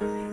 Bye.